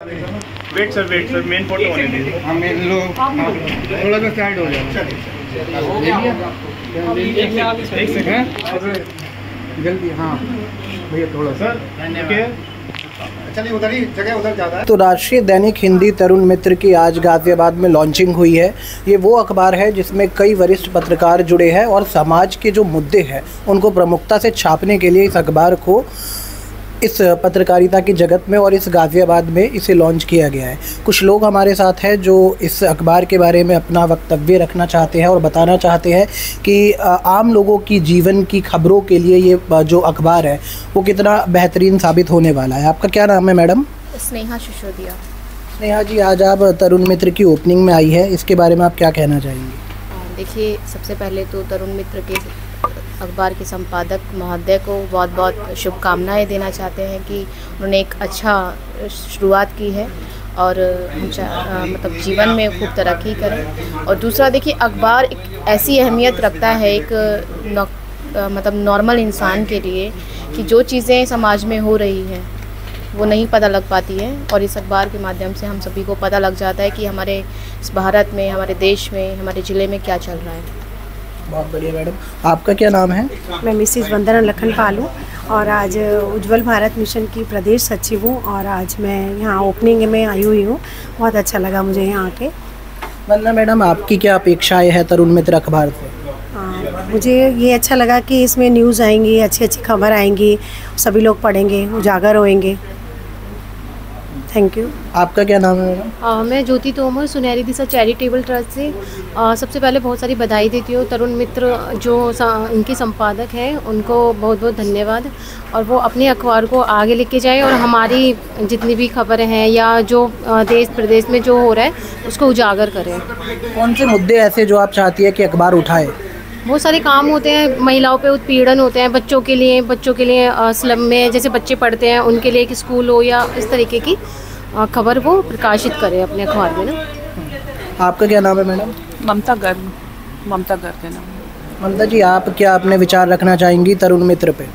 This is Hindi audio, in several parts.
वेट सर वेट सर मेन फ़ोटो होने दीजिए हाँ मैं लो हाँ, थोड़ा सा साइड हो जाए एक सेकंड हैं? जल्दी हाँ। भैया थोड़ा सर देखिए चलिए उधर ही जगह उधर ज़्यादा है। तो राष्ट्रीय दैनिक हिंदी तरुण मित्र की आज गाज़ियाबाद में लॉन्चिंग हुई है। ये वो अखबार है जिसमें कई वरिष्ठ पत्रकार जुड़े हैं और समाज के जो मुद्दे हैं उनको प्रमुखता से छापने के लिए इस अखबार को इस पत्रकारिता की जगत में और इस गाज़ियाबाद में इसे लॉन्च किया गया है। कुछ लोग हमारे साथ हैं जो इस अखबार के बारे में अपना वक्तव्य रखना चाहते हैं और बताना चाहते हैं कि आम लोगों की जीवन की खबरों के लिए ये जो अखबार है वो कितना बेहतरीन साबित होने वाला है। आपका क्या नाम है मैडम? स्नेहा सिसोदिया। नेहा जी आज आप तरुण मित्र की ओपनिंग में आई है। इसके बारे में आप क्या कहना चाहेंगे? देखिए सबसे पहले तो तरुण मित्र के अखबार के संपादक महोदय को बहुत बहुत शुभकामनाएँ देना चाहते हैं कि उन्होंने एक अच्छा शुरुआत की है और मतलब जीवन में खूब तरक्की करें। और दूसरा देखिए अखबार एक ऐसी अहमियत रखता है एक नौ, मतलब नॉर्मल इंसान के लिए कि जो चीज़ें समाज में हो रही हैं वो नहीं पता लग पाती है और इस अखबार के माध्यम से हम सभी को पता लग जाता है कि हमारे भारत में हमारे देश में हमारे ज़िले में क्या चल रहा है। बहुत बढ़िया मैडम। आपका क्या नाम है? मैं मिसिज वंदना लखन पालू और आज उज्जवल भारत मिशन की प्रदेश सचिव हूँ और आज मैं यहाँ ओपनिंग में आई हुई हूँ। बहुत अच्छा लगा मुझे यहाँ आके। वंदना मैडम आपकी क्या अपेक्षाएँ हैं तरुण मित्र अखबार से? मुझे ये अच्छा लगा कि इसमें न्यूज़ आएँगी अच्छी अच्छी खबर आएँगी सभी लोग पढ़ेंगे उजागर होएँगे। थैंक यू आपका क्या नाम है मैडम? मैं ज्योति तोमर सुनहरी दिशा चैरिटेबल ट्रस्ट से। अ, सबसे पहले बहुत सारी बधाई देती हूँ। तरुण मित्र जो इनके संपादक हैं उनको बहुत बहुत धन्यवाद। और वो अपने अखबार को आगे लेके जाए और हमारी जितनी भी खबरें हैं या जो देश प्रदेश में जो हो रहा है उसको उजागर करें। कौन से मुद्दे ऐसे जो आप चाहती है कि अखबार उठाए? बहुत सारे काम होते हैं महिलाओं पे उत्पीड़न होते हैं बच्चों के लिए बच्चों के लिए स्लम में जैसे बच्चे पढ़ते हैं उनके लिए एक स्कूल हो या इस तरीके की खबर वो प्रकाशित करें अपने अखबार में ना। आपका क्या नाम है मैडम? ममता गर्ग ममता गर्ग है नाम। ममता जी आप क्या अपने विचार रखना चाहेंगी तरुण मित्र पे?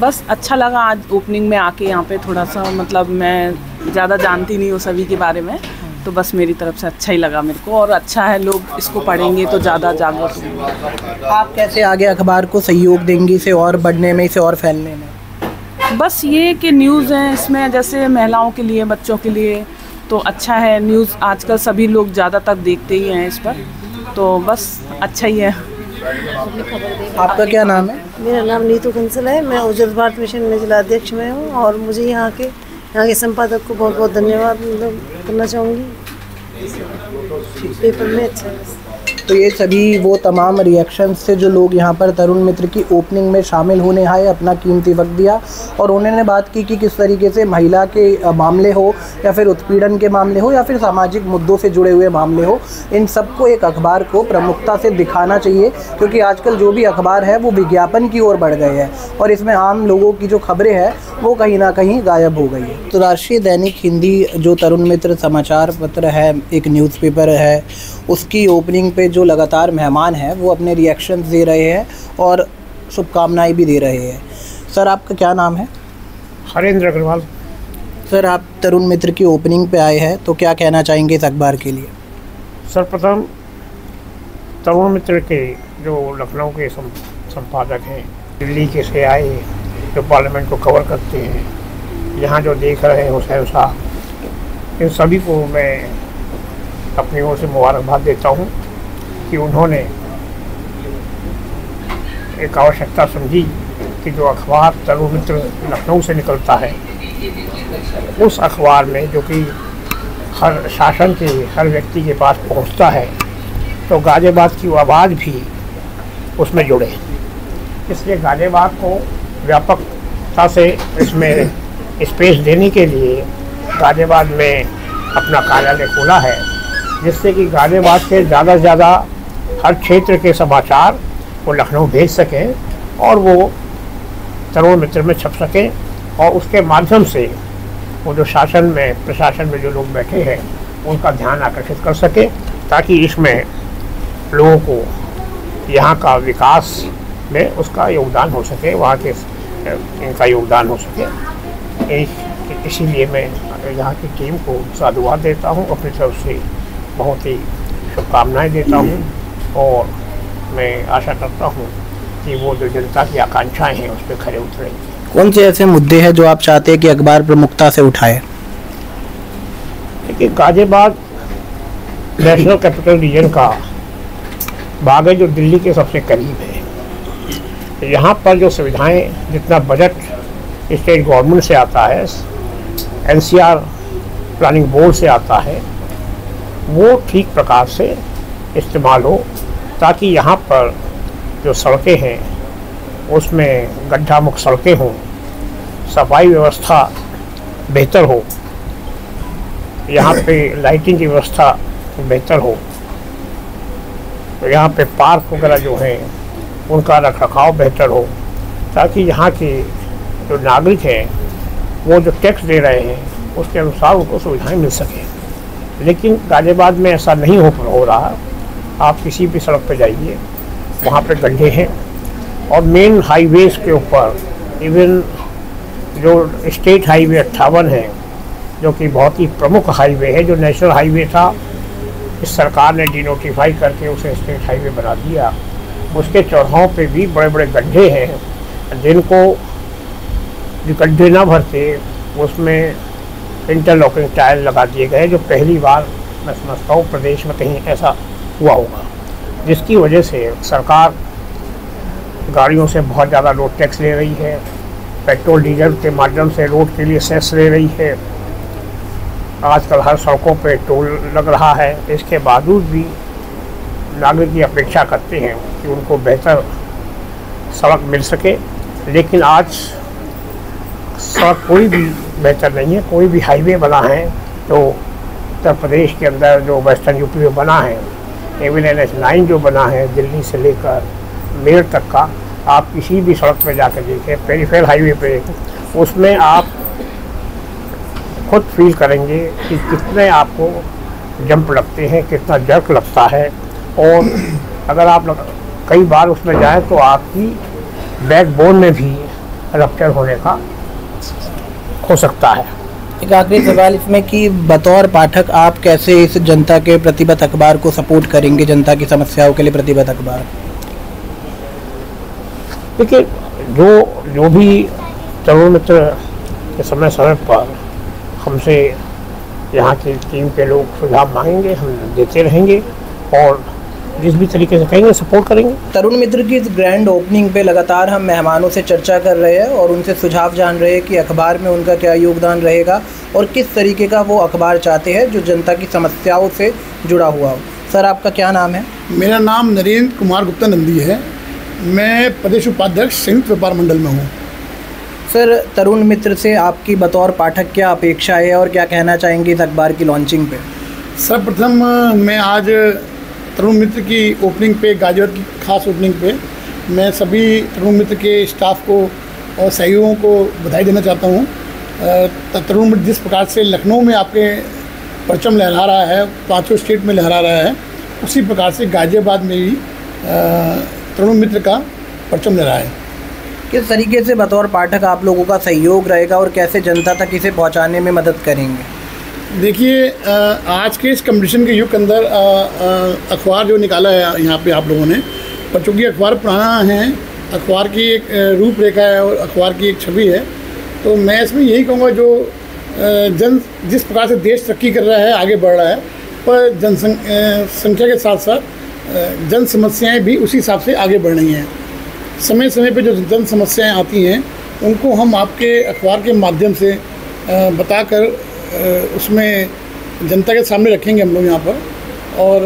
बस अच्छा लगा आज ओपनिंग में आके यहाँ पे थोड़ा सा मतलब मैं ज़्यादा जानती नहीं हूँ सभी के बारे में। तो बस मेरी तरफ़ से अच्छा ही लगा मेरे को। और अच्छा है लोग इसको पढ़ेंगे तो ज़्यादा जागरूक होंगे। आप कैसे आगे अखबार को सहयोग देंगे इसे और बढ़ने में इसे और फैलने में? बस ये कि न्यूज़ हैं इसमें जैसे महिलाओं के लिए बच्चों के लिए तो अच्छा है। न्यूज़ आजकल सभी लोग ज़्यादातर देखते ही हैं इस पर। तो बस अच्छा ही है। आपका क्या नाम है? मेरा नाम नीतू कंसल है। मैं उज्जवल भारत मिशन में जिलाध्यक्ष में हूँ और मुझे यहाँ के यहाँ के संपादक को बहुत बहुत धन्यवाद मतलब करना चाहूँगी। पेपर में अच्छा तो ये सभी वो तमाम रिएक्शंस से जो लोग यहाँ पर तरुण मित्र की ओपनिंग में शामिल होने आए, अपना कीमती वक्त दिया। और उन्होंने बात की कि किस तरीके से महिला के मामले हो, या फिर उत्पीड़न के मामले हो, या फिर सामाजिक मुद्दों से जुड़े हुए मामले हो, इन सबको एक अखबार को प्रमुखता से दिखाना चाहिए, क्योंकि आजकल जो भी अखबार है, वो विज्ञापन की ओर बढ़ गए हैं। और इसमें आम लोगों की जो खबरें हैं, वो कहीं ना कहीं गायब हो गई है। तो राष्ट्रीय दैनिक हिंदी, जो तरुण मित्र समाचार पत्र है, एक न्यूज़पेपर है, उसकी ओपनिंग पे जो लगातार मेहमान हैं वो अपने रिएक्शन दे रहे हैं और शुभकामनाएँ भी दे रहे हैं। सर आपका क्या नाम है? हरेंद्र अग्रवाल। सर आप तरुण मित्र की ओपनिंग पे आए हैं तो क्या कहना चाहेंगे इस अखबार के लिए? सर्वप्रथम तरुण मित्र के जो लखनऊ के संपादक हैं दिल्ली के से आए जो पार्लियामेंट को कवर करते हैं यहाँ जो देख रहे हैं हुसैन साहब इन सभी को मैं अपनी ओर से मुबारकबाद देता हूँ। कि उन्होंने एक आवश्यकता समझी कि जो अखबार तरुण मित्र लखनऊ से निकलता है, उस अखबार में जो कि हर शासन के, हर व्यक्ति के पास पहुँचता है तो गाजियाबाद की आवाज़ भी उसमें जुड़े। इसलिए गाजियाबाद को व्यापकता से इसमें स्पेस देने के लिए गाजियाबाद में अपना कार्यालय खोला है, जिससे कि गाजियाबाद के ज़्यादा से ज़्यादा हर क्षेत्र के समाचार वो लखनऊ भेज सकें और वो तरुण मित्र में छप सकें और उसके माध्यम से वो जो शासन में, प्रशासन में जो लोग बैठे हैं, उनका ध्यान आकर्षित कर सके ताकि इसमें लोगों को यहाँ का विकास में उसका योगदान हो सके, वहाँ के, इनका योगदान हो सके। इसीलिए मैं यहाँ की टीम को साधुवाद देता हूँ, अपनी तरफ़ से बहुत ही शुभकामनाएँ देता हूँ। और मैं आशा करता हूँ कि वो जो जनता की आकांक्षाएँ हैं उस पर खड़े उतरेंगे कौन से ऐसे मुद्दे हैं जो आप चाहते हैं कि अखबार प्रमुखता से उठाए? देखिए गाजियाबाद नेशनल कैपिटल रीजन का बाग है जो दिल्ली के सबसे करीब है। यहाँ पर जो सुविधाएँ जितना बजट स्टेट गवर्नमेंट से आता है एनसीआर प्लानिंग बोर्ड से आता है वो ठीक प्रकार से इस्तेमाल हो। ताकि यहाँ पर जो सड़कें हैं, उसमें गड्ढा मुक्त सड़कें हों, सफ़ाई व्यवस्था बेहतर हो, यहाँ पे लाइटिंग की व्यवस्था बेहतर हो तो यहाँ पे पार्क वगैरह जो हैं, उनका रख रखाव बेहतर हो, ताकि यहाँ के जो नागरिक हैं, वो जो टैक्स दे रहे हैं, उसके अनुसार उनको सुविधाएँ मिल सकें। लेकिन गाजियाबाद में ऐसा नहीं हो रहा। आप किसी भी सड़क पर जाइए, वहाँ पर गड्ढे हैं और मेन हाईवेज के ऊपर इवन जो स्टेट हाईवे अट्ठावन है, जो कि बहुत ही प्रमुख हाईवे है, जो नेशनल हाईवे था, इस सरकार ने डिनोटिफाई करके उसे स्टेट हाईवे बना दिया। उसके चौराहों पे भी बड़े बड़े गड्ढे हैं, जिनको जो गड्ढे ना भरते, उसमें इंटरलॉकिंग टायर लगा दिए गए जो पहली बार मैं समझता हूँ प्रदेश में कहीं ऐसा हुआ होगा। जिसकी वजह से सरकार गाड़ियों से बहुत ज़्यादा रोड टैक्स ले रही है, पेट्रोल, डीजल के माध्यम से रोड के लिए सेस ले रही है। आजकल हर सड़कों पे टोल लग रहा है। इसके बावजूद भी नागरिक की अपेक्षा करते हैं कि उनको बेहतर सड़क मिल सके। लेकिन आज सड़क कोई भी बेहतर नहीं है। कोई भी हाईवे बना है तो उत्तर प्रदेश के अंदर जो वेस्टर्न यूपी में बना है एवन एन एच नाइन जो बना है दिल्ली से लेकर मेरठ तक का आप किसी भी सड़क पर जाकर देखें पेरीफेर हाईवे पे उसमें आप खुद फील करेंगे कि कितने आपको जंप लगते हैं कितना जर्क लगता है। और अगर आप लग, कई बार उसमें जाएँ तो आपकी बैकबोन में भी रप्चर होने का हो सकता है। एक आखिरी सवाल इसमें कि बतौर पाठक आप कैसे इस जनता के प्रतिबद्ध अखबार को सपोर्ट करेंगे, जनता की समस्याओं के लिए प्रतिबद्ध अखबार? देखिए, जो जो भी तरुण मित्र के समय समय पर हमसे यहाँ की टीम के लोग सुझाव मांगेंगे, हम देते रहेंगे और जिस भी तरीके से कहेंगे सपोर्ट करेंगे। तरुण मित्र की इस ग्रैंड ओपनिंग पे लगातार हम मेहमानों से चर्चा कर रहे हैं और उनसे सुझाव जान रहे हैं कि अखबार में उनका क्या योगदान रहेगा और किस तरीके का वो अखबार चाहते हैं जो जनता की समस्याओं से जुड़ा हुआ हो। सर आपका क्या नाम है? मेरा नाम नरेंद्र कुमार गुप्ता नंदी है। मैं प्रदेश उपाध्यक्ष संयुक्त व्यापार मंडल में हूँ। सर तरुण मित्र से आपकी बतौर पाठक क्या अपेक्षा है और क्या कहना चाहेंगे इस अखबार की लॉन्चिंग पे? सर्वप्रथम मैं आज तरुण मित्र की ओपनिंग पे गाजियाबाद की खास ओपनिंग पे, मैं सभी तरुण मित्र के स्टाफ को और सहयोगों को बधाई देना चाहता हूँ। तरुण मित्र जिस प्रकार से लखनऊ में आपके परचम लहरा रहा है, पाँचों स्टेट में लहरा रहा है, उसी प्रकार से गाजियाबाद में भी तरुण मित्र का परचम लहरा है। किस तरीके से बतौर पाठक आप लोगों का सहयोग रहेगा और कैसे जनता तक इसे पहुँचाने में मदद करेंगे? देखिए आज के इस कंपटीशन के युग के अंदर अखबार जो निकाला है यहाँ पे आप लोगों ने, पर चूँकि अखबार पुराना है, अखबार की एक रूपरेखा है और अखबार की एक छवि है तो मैं इसमें यही कहूँगा जो जन, जिस प्रकार से देश तरक्की कर रहा है, आगे बढ़ रहा है, पर जनसंख्या के साथ साथ जन समस्याएँ भी उसी हिसाब से आगे बढ़ रही हैं। समय समय पे जो जन समस्याएँ आती हैं, उनको हम आपके अखबार के माध्यम से बताकर उसमें जनता के सामने रखेंगे हम लोग यहाँ पर। और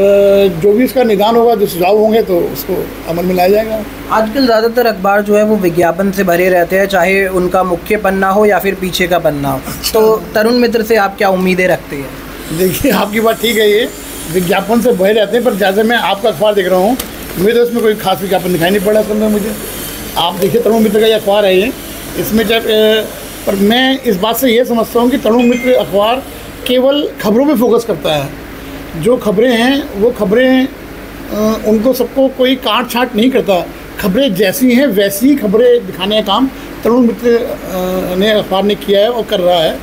जो भी इसका निदान होगा जो सुझाव होंगे तो उसको अमल में लाया जाएगा। आजकल ज़्यादातर अखबार जो है वो विज्ञापन से भरे रहते हैं चाहे उनका मुख्य पन्ना हो या फिर पीछे का पन्ना हो। तो तरुण मित्र से आप क्या उम्मीदें रखते हैं? देखिए आपकी बात ठीक है ये। विज्ञापन से भरे रहते हैं पर जैसे मैं आपका अखबार देख रहा हूँ मुझे तो इसमें कोई खास विज्ञापन दिखाई नहीं पड़ा अंदर मुझे। आप देखिए तरुण मित्र का ये अखबार है ये। इसमें जब पर मैं इस बात से ये समझता हूँ कि तरुण मित्र अखबार केवल खबरों पे फोकस करता है। जो खबरें हैं, वो खबरें उनको सबको कोई काट छाट नहीं करता। खबरें जैसी हैं, वैसी ही खबरें दिखाने का काम तरुण मित्र ने अखबार ने किया है और कर रहा है।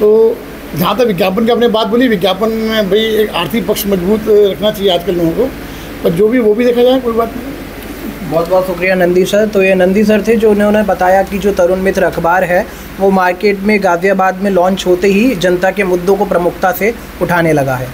तो जहाँ तक विज्ञापन की आपने बात बोली, विज्ञापन में भाई एक आर्थिक पक्ष मज़बूत रखना चाहिए आजकल लोगों को। पर जो भी, वो भी देखा जाए, कोई बात नहीं। बहुत बहुत शुक्रिया नंदी सर। तो ये नंदी सर थे जो उन्होंने बताया कि जो तरुण मित्र अखबार है, वो मार्केट में गाज़ियाबाद में लॉन्च होते ही जनता के मुद्दों को प्रमुखता से उठाने लगा है।